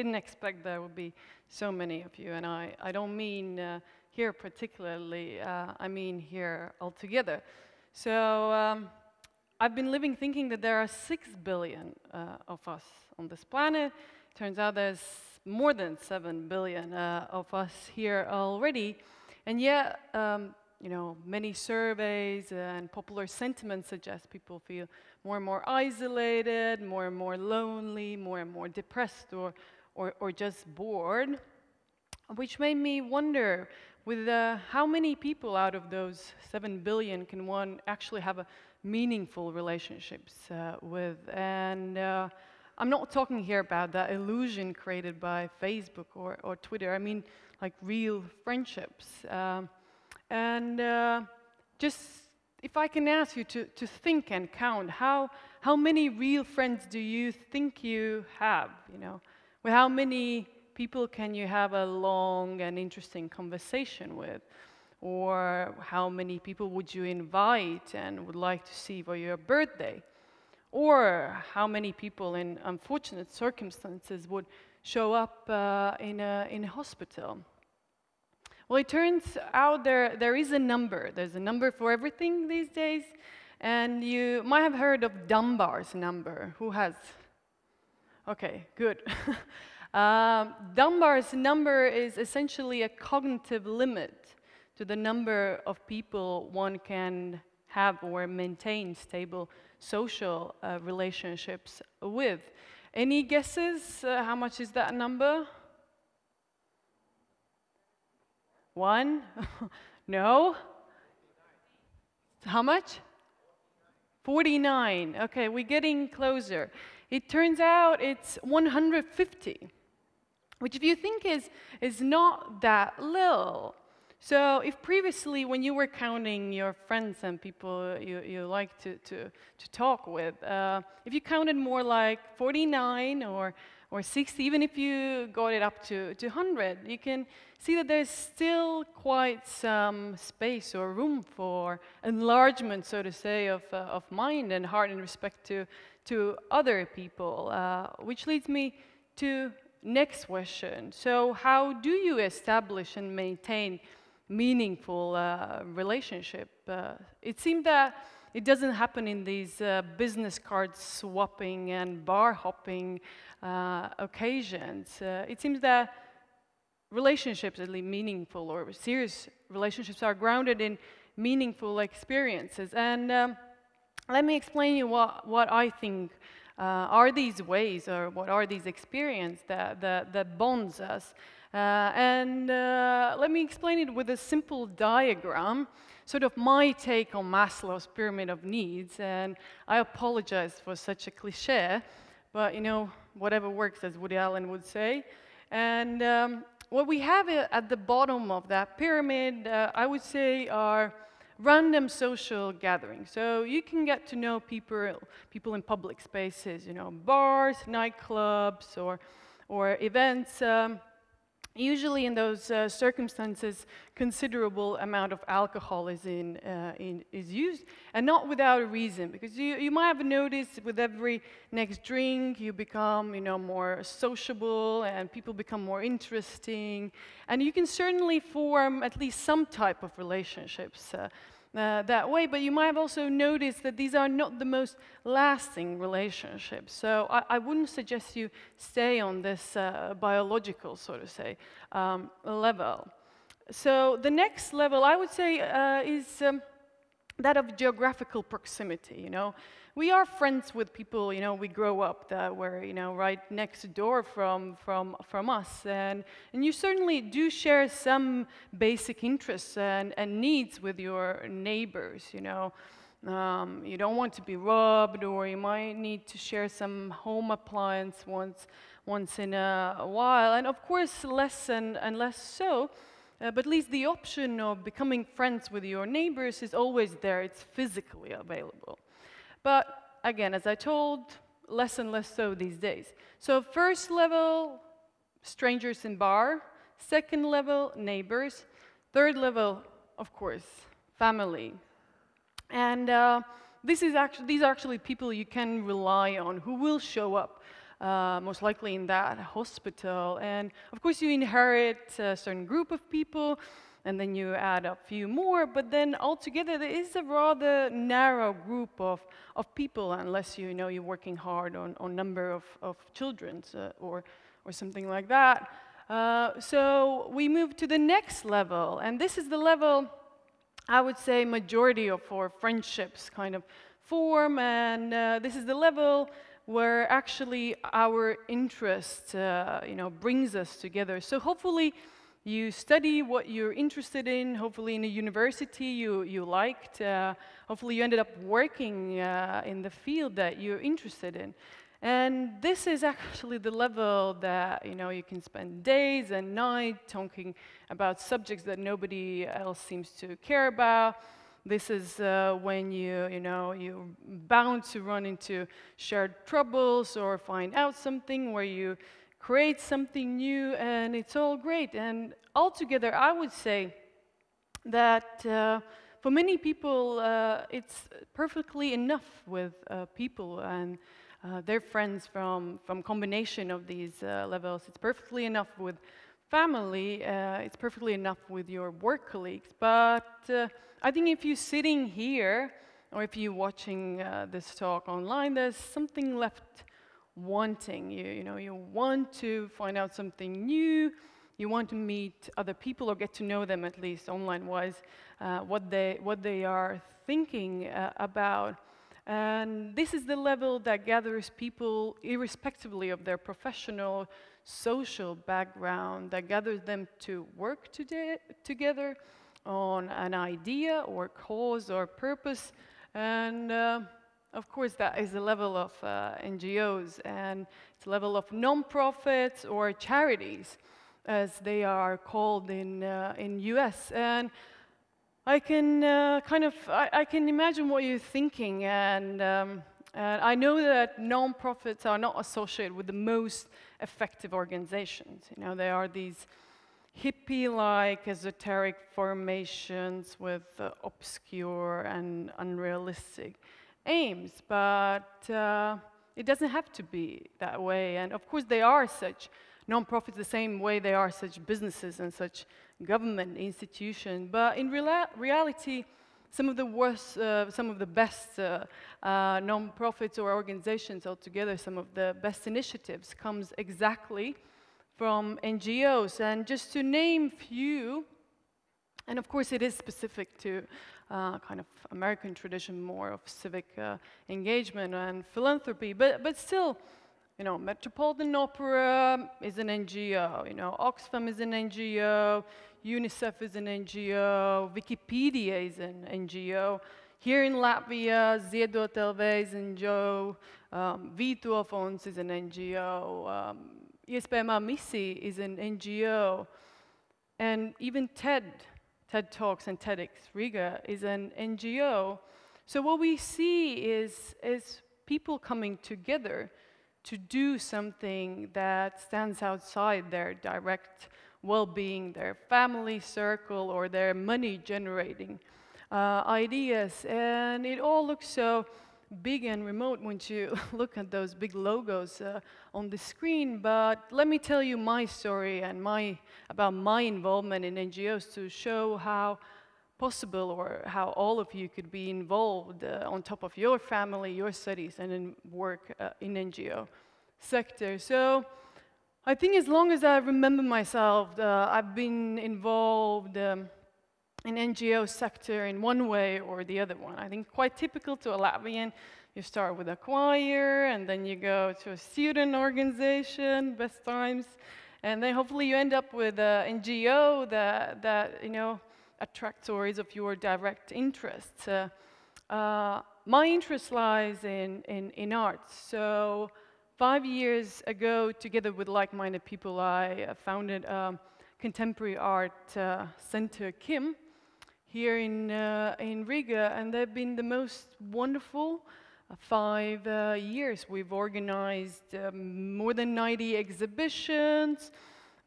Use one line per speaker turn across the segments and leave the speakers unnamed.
didn't expect there would be so many of you, and I, I don't mean uh, here particularly, uh, I mean here altogether. So um, I've been living thinking that there are six billion uh, of us on this planet. Turns out there's more than seven billion uh, of us here already, and yet, um, you know, many surveys and popular sentiment suggest people feel more and more isolated, more and more lonely, more and more depressed, or or, or just bored, which made me wonder with uh, how many people out of those 7 billion can one actually have a meaningful relationships uh, with. And uh, I'm not talking here about that illusion created by Facebook or, or Twitter. I mean, like real friendships. Um, and uh, just if I can ask you to, to think and count, how, how many real friends do you think you have? You know, with how many people can you have a long and interesting conversation with? Or how many people would you invite and would like to see for your birthday? Or how many people in unfortunate circumstances would show up uh, in, a, in a hospital? Well, it turns out there, there is a number. There's a number for everything these days. And you might have heard of Dunbar's number. Who has? Okay, good. um, Dunbar's number is essentially a cognitive limit to the number of people one can have or maintain stable social uh, relationships with. Any guesses? Uh, how much is that number? One? no? How much? 49. Okay, we're getting closer. It turns out it's 150, which if you think is, is not that little. So if previously when you were counting your friends and people you, you like to, to, to talk with, uh, if you counted more like 49 or, or 60, even if you got it up to, to 100, you can see that there's still quite some space or room for enlargement, so to say, of, uh, of mind and heart in respect to, to other people, uh, which leads me to next question. So how do you establish and maintain meaningful uh, relationship? Uh, it seems that it doesn't happen in these uh, business card swapping and bar hopping uh, occasions. Uh, it seems that relationships, at least meaningful or serious relationships, are grounded in meaningful experiences. And um, let me explain you what, what I think uh, are these ways or what are these experiences that, that, that bonds us. Uh, and uh, let me explain it with a simple diagram, sort of my take on Maslow's pyramid of needs. And I apologize for such a cliche, but you know, whatever works, as Woody Allen would say. And um, what we have at the bottom of that pyramid, uh, I would say, are random social gatherings. So you can get to know people, people in public spaces, you know, bars, nightclubs, or, or events. Um, usually in those uh, circumstances, considerable amount of alcohol is, in, uh, in, is used, and not without a reason, because you, you might have noticed with every next drink, you become you know, more sociable, and people become more interesting, and you can certainly form at least some type of relationships. Uh, uh, that way, but you might have also noticed that these are not the most lasting relationships. So I, I wouldn't suggest you stay on this uh, biological, so to say, um, level. So the next level, I would say, uh, is um, that of geographical proximity, you know we are friends with people, you know, we grow up that were, you know, right next door from, from, from us. And, and you certainly do share some basic interests and, and needs with your neighbors, you know. Um, you don't want to be robbed, or you might need to share some home appliance once, once in a, while. And of course, less and, and less so. Uh, but at least the option of becoming friends with your neighbors is always there, it's physically available. But again, as I told, less and less so these days. So first level, strangers in bar. Second level, neighbors. Third level, of course, family. And uh, this is actually, these are actually people you can rely on who will show up uh, most likely in that hospital. And of course, you inherit a certain group of people, and then you add a few more, but then altogether there is a rather narrow group of, of people, unless you know you're working hard on, on number of, of children uh, or, or something like that. Uh, so we move to the next level, and this is the level I would say majority of our friendships kind of form, and uh, this is the level where actually our interest, uh, you know, brings us together. So hopefully you study what you're interested in, hopefully in a university you, you liked, uh, hopefully you ended up working uh, in the field that you're interested in. And this is actually the level that, you know, you can spend days and nights talking about subjects that nobody else seems to care about, this is uh, when you, you know, you're bound to run into shared troubles or find out something where you create something new and it's all great. And altogether, I would say that uh, for many people, uh, it's perfectly enough with uh, people and uh, their friends from, from combination of these uh, levels. It's perfectly enough with family, uh, it's perfectly enough with your work colleagues. But uh, I think if you're sitting here, or if you're watching uh, this talk online, there's something left wanting. You, you know, you want to find out something new. You want to meet other people or get to know them at least online-wise, uh, what they what they are thinking uh, about. And this is the level that gathers people, irrespectively of their professional social background that gathers them to work together on an idea or cause or purpose. And uh, of course, that is the level of uh, NGOs and it's a level of non-profits or charities, as they are called in uh, in US. And I can uh, kind of I, I, can imagine what you're thinking, and um, and I know that non-profits are not associated with the most effective organizations. You know, they are these hippie-like esoteric formations with uh, obscure and unrealistic aims, but uh, it doesn't have to be that way. And of course, they are such non-profits the same way they are such businesses and such government institutions. But in reality, some of the worst, uh, some of the best uh, uh, non-profits or organizations altogether, some of the best initiatives comes exactly from NGOs. And just to name few, and of course it is specific to uh, kind of American tradition more of civic uh, engagement and philanthropy, but, but still, you know, Metropolitan Opera is an NGO, you know, Oxfam is an NGO, UNICEF is an NGO, Wikipedia is an NGO. Here in Latvia, Ziedot LV is an NGO, um, Fonds is an NGO, um, Iespējamā is an NGO, and even TED, TED Talks and TEDx Riga is an NGO. So what we see is, is people coming together to do something that stands outside their direct well-being, their family circle, or their money-generating uh, ideas. And it all looks so big and remote when you look at those big logos uh, on the screen. But let me tell you my story and my, about my involvement in NGOs to show how possible or how all of you could be involved uh, on top of your family, your studies, and in work uh, in NGO sector. So I think as long as I remember myself, uh, I've been involved um, in NGO sector in one way or the other one. I think quite typical to a Latvian, you start with a choir, and then you go to a student organization, best times, and then hopefully you end up with an NGO that, that you know, attracts or is of your direct interest. Uh, uh, my interest lies in, in, in arts, so Five years ago, together with like-minded people, I uh, founded a contemporary art uh, center, KIM, here in, uh, in Riga, and they've been the most wonderful uh, five uh, years. We've organized um, more than 90 exhibitions.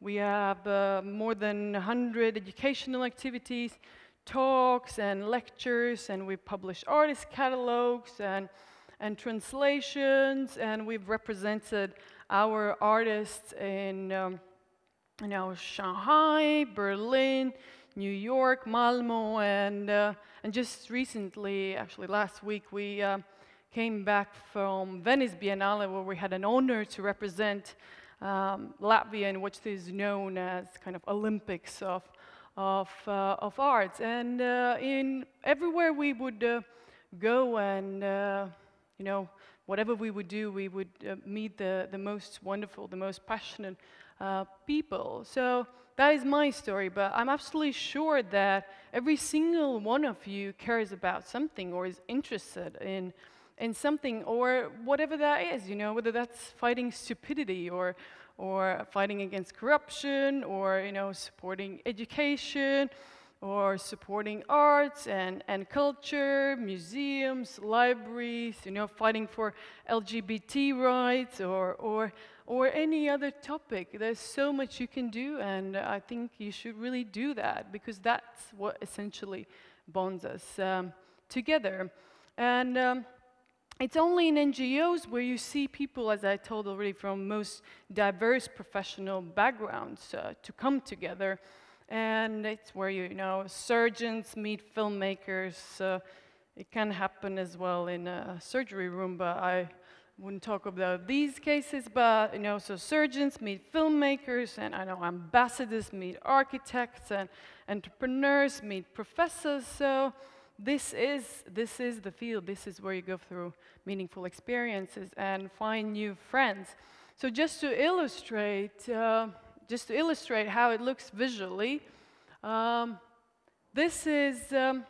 We have uh, more than 100 educational activities, talks and lectures, and we publish artist catalogs and and translations, and we've represented our artists in, um, you know, Shanghai, Berlin, New York, Malmo, and, uh, and just recently, actually last week, we uh, came back from Venice Biennale where we had an honor to represent um, Latvia in what is known as kind of Olympics of, of, uh, of arts. And uh, in everywhere we would uh, go and, uh, you know, whatever we would do, we would uh, meet the, the most wonderful, the most passionate uh, people. So that is my story, but I'm absolutely sure that every single one of you cares about something or is interested in, in something or whatever that is, you know, whether that's fighting stupidity or, or fighting against corruption or, you know, supporting education or supporting arts and, and culture, museums, libraries, you know, fighting for LGBT rights or, or, or any other topic. There's so much you can do, and I think you should really do that because that's what essentially bonds us um, together. And um, it's only in NGOs where you see people, as I told already, from most diverse professional backgrounds uh, to come together and it's where you, know surgeons meet filmmakers. Uh, it can happen as well in a surgery room, but I wouldn't talk about these cases. But you know, so surgeons meet filmmakers, and I know ambassadors meet architects, and entrepreneurs meet professors. So this is this is the field. This is where you go through meaningful experiences and find new friends. So just to illustrate. Uh, just to illustrate how it looks visually, um, this is um,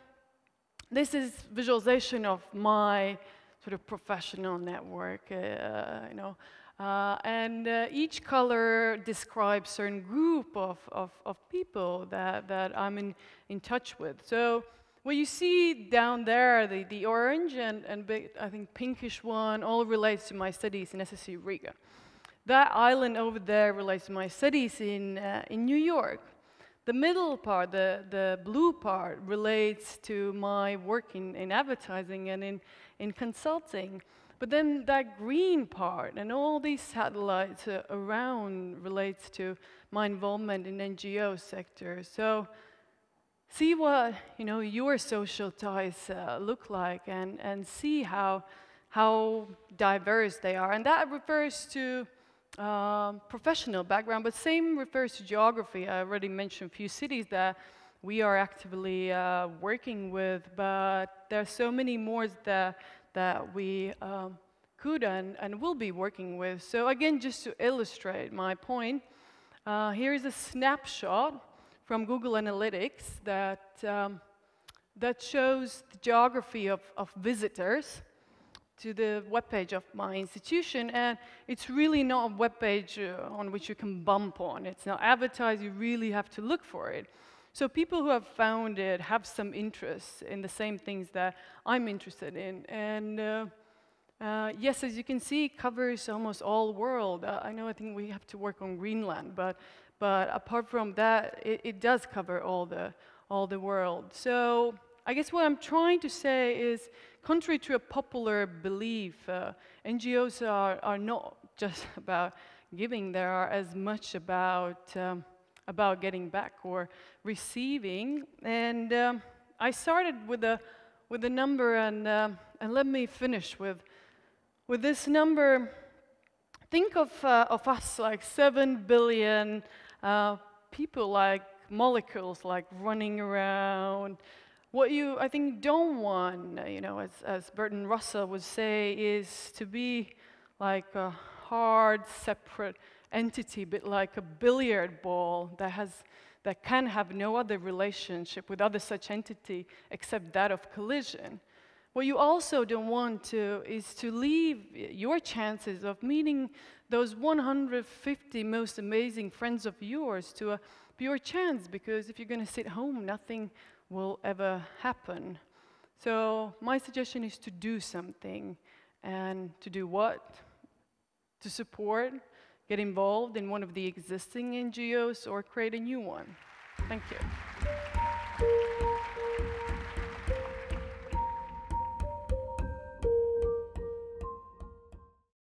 this is visualization of my sort of professional network, uh, you know, uh, and uh, each color describes certain group of, of, of, people that, that I'm in, in touch with. So what you see down there, the, the orange and, and big, I think pinkish one, all relates to my studies in SSE Riga. That island over there relates to my studies in, uh, in New York. The middle part, the, the blue part, relates to my work in, in advertising and in, in consulting. But then that green part and all these satellites uh, around relates to my involvement in NGO sector. So see what you know your social ties uh, look like and, and see how, how diverse they are. And that refers to um, professional background, but same refers to geography. I already mentioned a few cities that we are actively uh, working with, but there are so many more that, that we um, could and, and will be working with. So again, just to illustrate my point, uh, here is a snapshot from Google Analytics that, um, that shows the geography of, of visitors to the webpage of my institution, and it's really not a webpage uh, on which you can bump on. It's not advertised, you really have to look for it. So people who have found it have some interest in the same things that I'm interested in. And uh, uh, yes, as you can see, it covers almost all world. Uh, I know I think we have to work on Greenland, but, but apart from that, it, it does cover all the, all the world. So I guess what I'm trying to say is, contrary to a popular belief, uh, NGOs are, are not just about giving, they are as much about, um, about getting back or receiving. And um, I started with a, with a number, and, uh, and let me finish with, with this number. Think of, uh, of us like 7 billion uh, people, like molecules, like running around, what you, I think, don't want, you know, as, as Bertrand Russell would say, is to be like a hard, separate entity, but like a billiard ball that has that can have no other relationship with other such entity except that of collision. What you also don't want to is to leave your chances of meeting those 150 most amazing friends of yours to a pure chance because if you're going to sit home, nothing will ever happen. So my suggestion is to do something. And to do what? To support, get involved in one of the existing NGOs, or create a new one. Thank you.